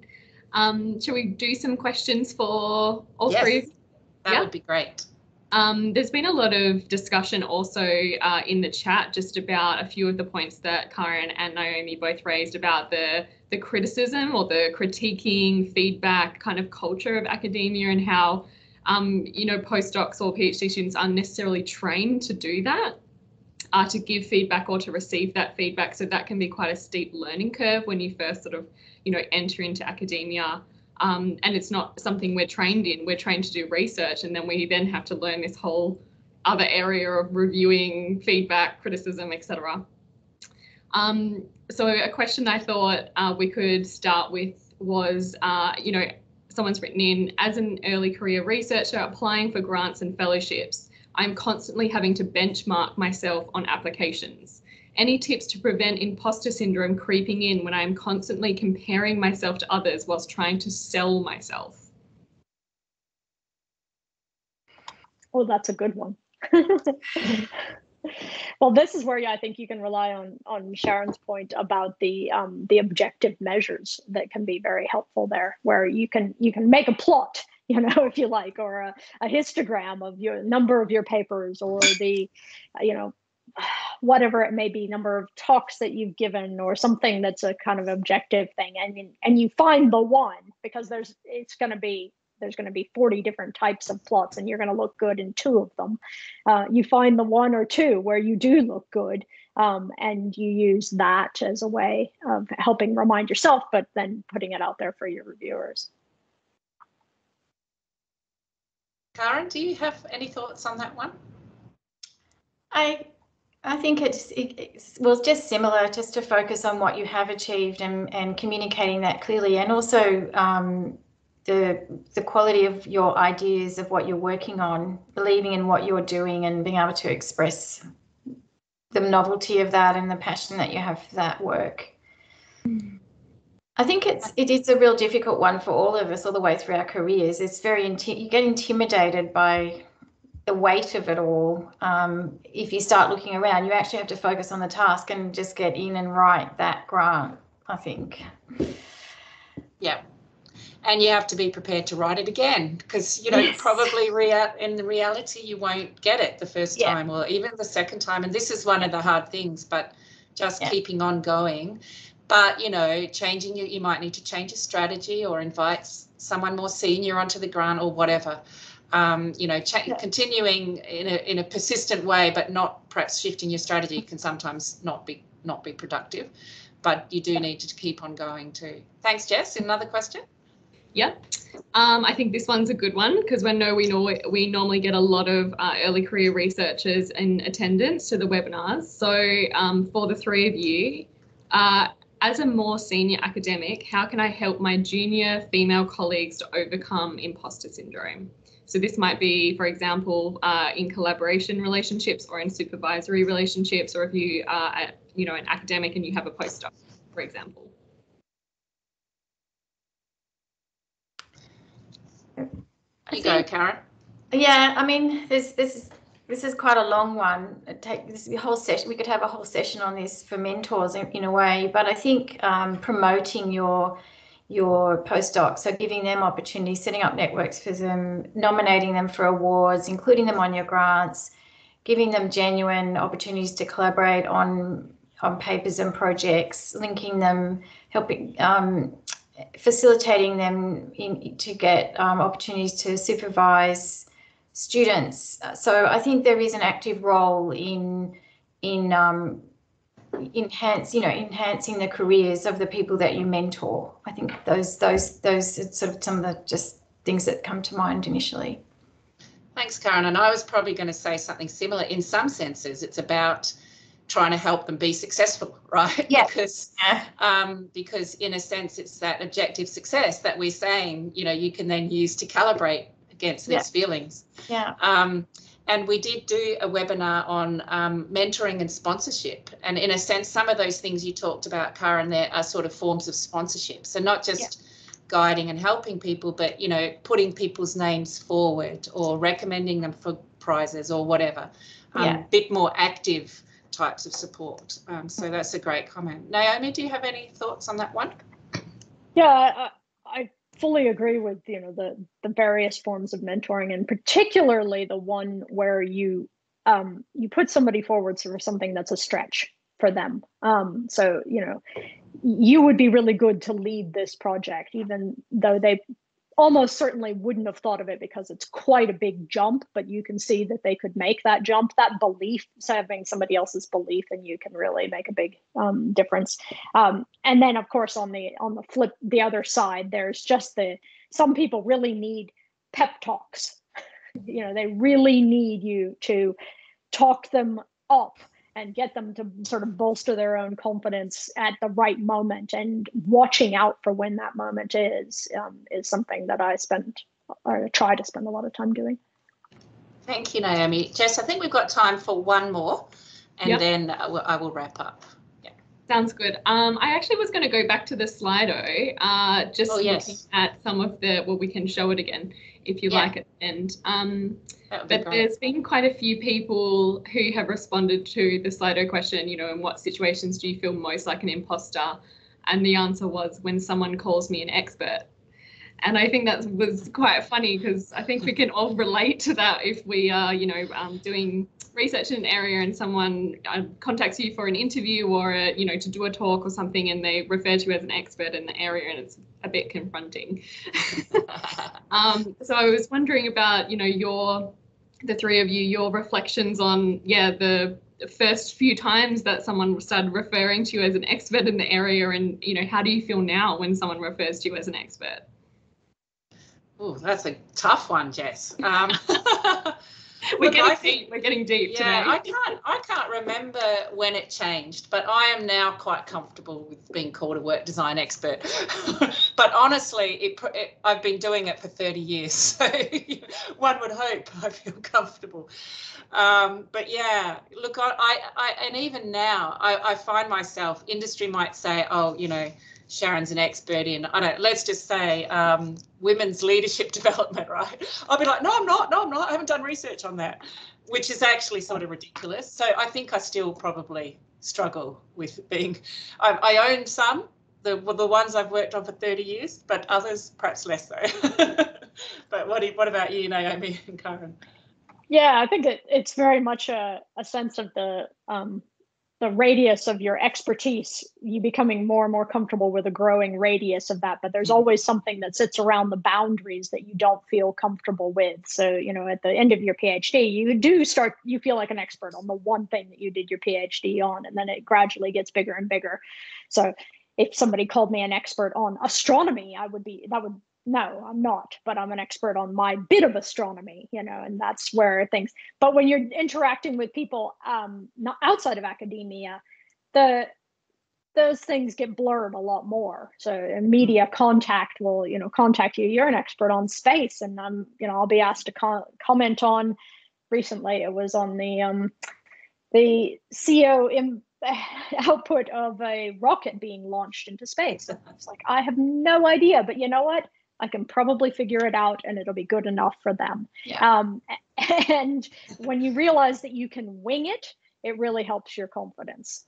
Um, shall we do some questions for all yes, three? That yeah? would be great. Um, there's been a lot of discussion also uh, in the chat just about a few of the points that Kaarin and Naomi both raised about the the criticism or the critiquing feedback kind of culture of academia and how um, you know postdocs or PhD students aren't necessarily trained to do that, uh, to give feedback or to receive that feedback. So that can be quite a steep learning curve when you first sort of you know enter into academia. Um, and it's not something we're trained in. We're trained to do research, and then we then have to learn this whole other area of reviewing feedback, criticism, etc. Um, so a question I thought uh, we could start with was, uh, you know, someone's written in as an early career researcher applying for grants and fellowships. I'm constantly having to benchmark myself on applications. Any tips to prevent imposter syndrome creeping in when I'm constantly comparing myself to others whilst trying to sell myself? Oh, that's a good one. well, this is where I think you can rely on on Sharon's point about the um, the objective measures that can be very helpful there, where you can you can make a plot, you know, if you like, or a, a histogram of your number of your papers, or the, you know, whatever it may be, number of talks that you've given, or something that's a kind of objective thing, and and you find the one because there's it's going to be there's going to be 40 different types of plots and you're going to look good in two of them. Uh, you find the one or two where you do look good um, and you use that as a way of helping remind yourself, but then putting it out there for your reviewers. Kaarin, do you have any thoughts on that one? I I think it's it, it's well just similar, just to focus on what you have achieved and and communicating that clearly, and also um, the the quality of your ideas of what you're working on, believing in what you're doing, and being able to express the novelty of that and the passion that you have for that work. I think it's it is a real difficult one for all of us all the way through our careers. It's very you get intimidated by the weight of it all. Um, if you start looking around, you actually have to focus on the task and just get in and write that grant. I think. Yeah, and you have to be prepared to write it again because you know yes. probably rea- in the reality you won't get it the first yeah. time or even the second time and this is one of the hard things but just yeah. keeping on going but you know changing you you might need to change a strategy or invite someone more senior onto the grant or whatever um, you know cha- yeah. continuing in a, in a persistent way but not perhaps shifting your strategy can sometimes not be not be productive but you do need to keep on going too thanks jess another question yeah. Um, I think this one's a good one because we know we know we normally get a lot of uh, early career researchers in attendance to the webinars. So um, for the three of you, uh, as a more senior academic, how can I help my junior female colleagues to overcome imposter syndrome? So this might be, for example, uh, in collaboration relationships or in supervisory relationships, or if you are, you know, an academic and you have a postdoc, for example. You go, Kaarin. Yeah, I mean, this this is this is quite a long one. It take this whole session. We could have a whole session on this for mentors in, in a way. But I think um, promoting your your postdocs, so giving them opportunities, setting up networks for them, nominating them for awards, including them on your grants, giving them genuine opportunities to collaborate on on papers and projects, linking them, helping um, facilitating them in, to get um, opportunities to supervise students. So I think there is an active role in in um, enhance you know enhancing the careers of the people that you mentor. I think those those those are sort of some of the just things that come to mind initially. Thanks, Kaarin. And I was probably going to say something similar. In some senses, it's about trying to help them be successful, right? Yeah. because yeah. Um, because in a sense, it's that objective success that we're saying, you know, you can then use to calibrate against these yeah. feelings. Yeah. Um, and we did do a webinar on um, mentoring and sponsorship. And in a sense, some of those things you talked about, Kaarin, there are sort of forms of sponsorship. So not just yeah. guiding and helping people, but you know, putting people's names forward or recommending them for prizes or whatever. Um, yeah. bit more active types of support. Um, so that's a great comment. Naomi, do you have any thoughts on that one? Yeah, I, I fully agree with you know the the various forms of mentoring, and particularly the one where you um, you put somebody forward for something that's a stretch for them. Um, so you know, you would be really good to lead this project, even though they almost certainly wouldn't have thought of it because it's quite a big jump, but you can see that they could make that jump. That belief, so having somebody else's belief and you can really make a big um, difference. Um, and then, of course, on the on the flip, the other side, there's just the some people really need pep talks you know they really need you to talk them up and get them to sort of bolster their own confidence at the right moment and watching out for when that moment is um, is something that i spend or try to spend a lot of time doing thank you naomi jess i think we've got time for one more and yep. then I will wrap up Yeah. Sounds good. Um, I actually was going to go back to the Slido, uh, just oh, yes. looking at some of the, well, we can show it again if you yeah. like it. And um, but great. there's been quite a few people who have responded to the Slido question, you know, in what situations do you feel most like an imposter? And the answer was when someone calls me an expert. And I think that was quite funny because I think we can all relate to that if we are, you know, um, doing research in an area and someone uh, contacts you for an interview or a, you know to do a talk or something and they refer to you as an expert in the area and it's a bit confronting um, so i was wondering about you know your the three of you your reflections on yeah the first few times that someone started referring to you as an expert in the area and you know how do you feel now when someone refers to you as an expert Oh, that's a tough one, Jess. Um, we're getting deep. We're getting deep yeah, today. I can't. I can't remember when it changed, but I am now quite comfortable with being called a work design expert. but honestly, it, it, I've been doing it for 30 years, so one would hope I feel comfortable. Um, but yeah, look, I, I, I, and even now, I, I find myself. Industry might say, oh, you know Sharon's an expert in, I don't, let's just say um, women's leadership development, right? I'll be like, no, I'm not, no, I'm not, I haven't done research on that, which is actually sort of ridiculous. So I think I still probably struggle with being, I, I own some, the, the ones I've worked on for 30 years, but others perhaps less so. but what, do? what about you, Naomi and Kaarin? Yeah, I think it, it's very much a, a sense of the um, the radius of your expertise you becoming more and more comfortable with a growing radius of that. But there's mm-hmm. always something that sits around the boundaries that you don't feel comfortable with. So you know at the end of your phd you do start you feel like an expert on the one thing that you did your phd on and then it gradually gets bigger and bigger. So if somebody called me an expert on astronomy i would be that would no i'm not but i'm an expert on my bit of astronomy you know and that's where things but when you're interacting with people um not outside of academia the those things get blurred a lot more. So media contact will you know contact you. You're an expert on space and i'm you know i'll be asked to co- comment on recently it was on the um the co in, output of a rocket being launched into space. And i was like i have no idea but you know what I can probably figure it out and it'll be good enough for them. Yeah. Um, and when you realize that you can wing it, it really helps your confidence.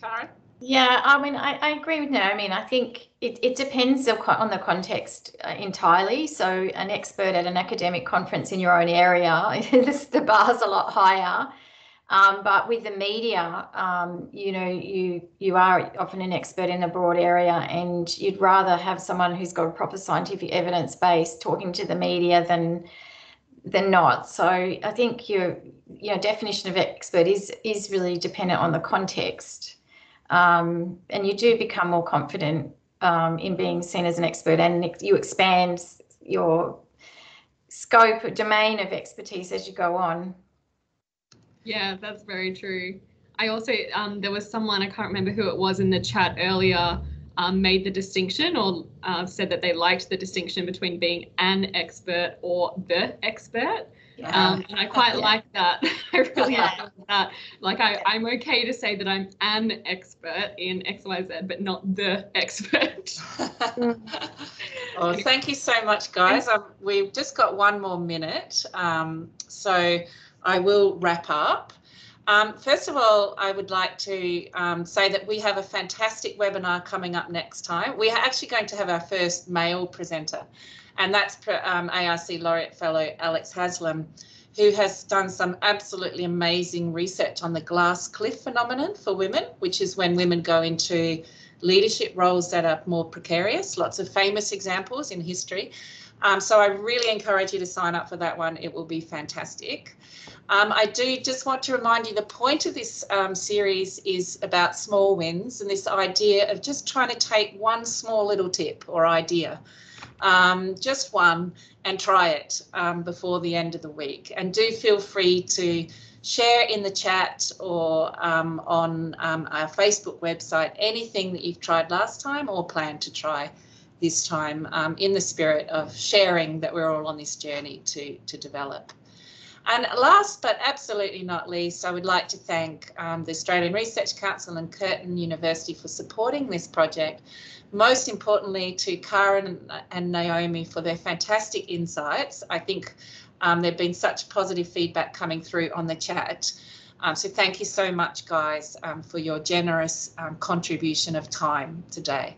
Kaarin? Yeah, I mean, I, I agree with Naomi. I mean, I think it, it depends on the context uh, entirely. So, an expert at an academic conference in your own area, the bar's a lot higher. Um, but with the media, um, you know, you you are often an expert in a broad area, and you'd rather have someone who's got a proper scientific evidence base talking to the media than than not. So I think your your definition of expert is is really dependent on the context, um, and you do become more confident um, in being seen as an expert, and you expand your scope domain of expertise as you go on. Yeah, that's very true. I also, um, there was someone, I can't remember who it was in the chat earlier, um, made the distinction or uh, said that they liked the distinction between being an expert or the expert. Yeah. Um, and I quite yeah. like that. I really yeah. like that. Like I, I'm okay to say that I'm an expert in XYZ, but not the expert. well, thank you so much, guys. Um, we've just got one more minute. Um, so I will wrap up. Um, first of all, I would like to um, say that we have a fantastic webinar coming up next time. We are actually going to have our first male presenter, and that's um, ARC Laureate Fellow Alex Haslam, who has done some absolutely amazing research on the glass cliff phenomenon for women, which is when women go into leadership roles that are more precarious. Lots of famous examples in history. Um, so I really encourage you to sign up for that one. It will be fantastic. Um, I do just want to remind you the point of this um, series is about small wins and this idea of just trying to take one small little tip or idea um, just one, and try it um, before the end of the week. And do feel free to share in the chat or um, on our Facebook website anything that you've tried last time or plan to try this time um, in the spirit of sharing that we're all on this journey to, to develop. And last but absolutely not least, I would like to thank um, the Australian Research Council and Curtin University for supporting this project. Most importantly, to Kaarin and Naomi for their fantastic insights. I think um, there've been such positive feedback coming through on the chat. Um, so thank you so much, guys, um, for your generous um, contribution of time today.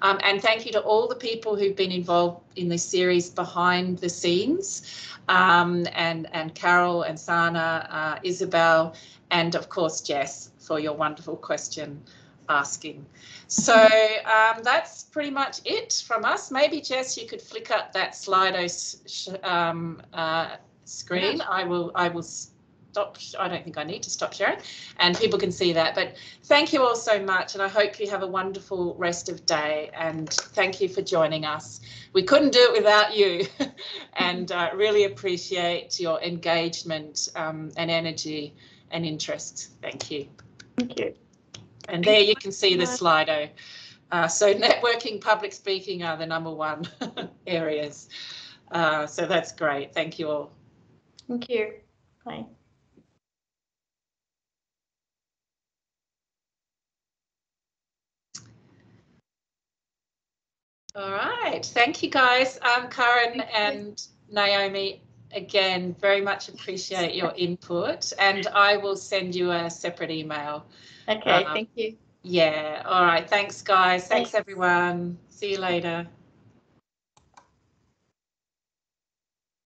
Um, and thank you to all the people who've been involved in this series behind the scenes, um, and, and Carol and Sana, uh, Isabel, and of course, Jess, for your wonderful question asking. So um, that's pretty much it from us. Maybe Jess, you could flick up that Slido um, uh, screen. I will. I will stop. I don't think I need to stop sharing, and people can see that. But thank you all so much, and I hope you have a wonderful rest of day. And thank you for joining us. We couldn't do it without you, and uh, really appreciate your engagement um, and energy and interest. Thank you. Thank you. And there you can see the Slido. Uh, so networking, public speaking are the number one areas. Uh, so that's great. Thank you all. Thank you. Bye. All right. Thank you guys. Um, Kaarin and Naomi, again, very much appreciate your input and I will send you a separate email. Okay, um, thank you. Yeah. All right. Thanks, guys. Thanks, Thanks everyone. See you later.